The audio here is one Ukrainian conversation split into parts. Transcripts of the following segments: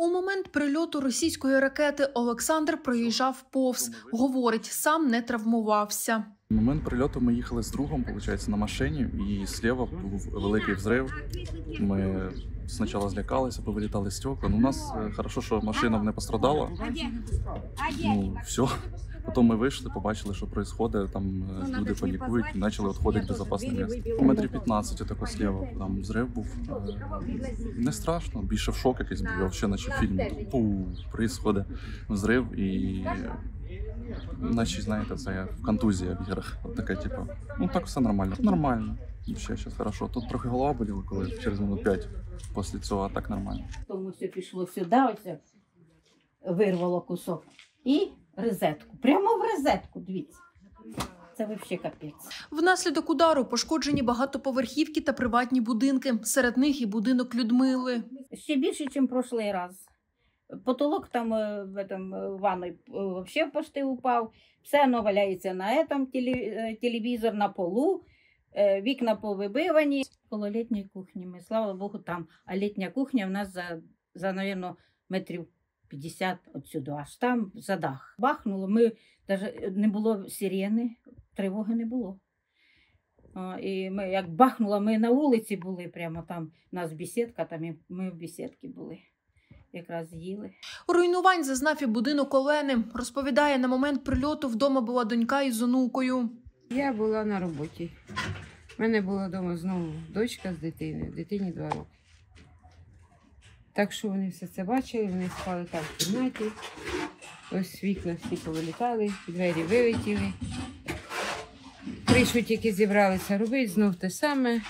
У момент прильоту російської ракети Олександр проїжджав повз. Говорить, сам не травмувався. В момент прильоту ми їхали з другом, виходить, на машині, і зліва був великий взрив. Ми спочатку злякалися, повилітали стекла. Ну, у нас е, хорошо, що машина не пострадала. Ну, все. Потім ми вийшли, побачили, що відбувається, там е, люди панікують почали відходити в безпечне місце. У метрі 15 отако зліва там взрив був. Е, Не страшно, більше в шок якийсь був, я взагалі наче в фільмі. Пу, відбувається взрив і Наче, знаєте, це я в контузія в іграх. От таке, типу, ну так все нормально. Нормально. Ще зараз хорошо. Тут трохи голова боліла, коли через минут 5 після цього, а так нормально. Тому все пішло сюди, ось вирвало кусок. І розетку. Прямо в розетку, дивіться. Це взагалі капець. Внаслідок удару пошкоджені багатоповерхівки та приватні будинки. Серед них і будинок Людмили. Ще більше, ніж прошлий раз. Потолок там е, в этом е, ванной взагалі почти упав. Все воно валяється на этом, е, телевізор на полу, е, вікна повибивані. Коло літньої кухні ми, слава Богу, там. А літня кухня в нас за, за навірно, метрів 50 отсюди, аж там за дах. Бахнуло, ми навіть не було сирени, тривоги не було. І ми як бахнуло, ми на вулиці були, прямо там у нас бесідка, там і ми в бесідці були. Якраз їли. Руйнувань зазнав і будинок Олени. Розповідає, на момент прильоту вдома була донька із онукою. Я була на роботі. У мене була вдома знову дочка з дитиною, дитині два роки. Так що вони все це бачили, вони спали там в кімнаті. Ось вікна всі повилітали, двері вилетіли. Кришу тільки зібралися робити, знов те саме.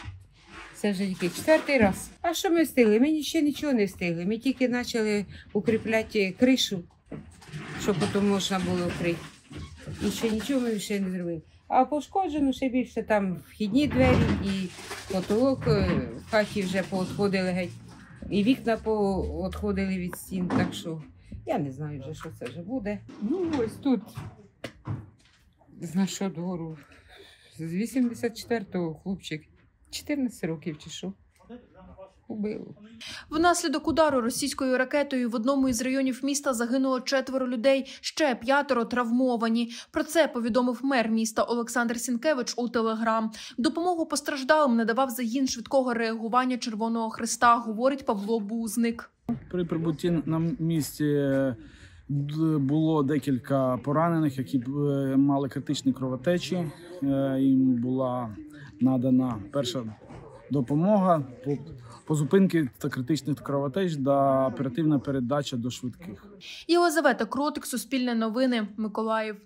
Це вже тільки четвертий раз. А що ми встигли? Ми ще нічого не встигли. Ми тільки почали укріпляти кришу, щоб потім можна було вкрити. І ще нічого ми ще не зробили. А пошкоджено ще більше там вхідні двері і потолок е, в хаті вже поотходили геть. І вікна поотходили від стін, так що я не знаю вже, що це вже буде. Ну, ось тут з нашого двору, з 84-го хлопчик, 14 років чи що. Убило. Внаслідок удару російською ракетою в одному із районів міста загинуло четверо людей, ще п'ятеро травмовані. Про це повідомив мер міста Олександр Сінкевич у телеграм. Допомогу постраждалим надавав загін швидкого реагування Червоного Христа, говорить Павло Бузник. При прибутті на місці е, було декілька поранених, які е, мали критичні кровотечі. Е, Їм була надана перша допомога по, по зупинці та критичних кровотеч та оперативна передача до швидких. Єлизавета Кротик, Суспільне новини, Миколаїв.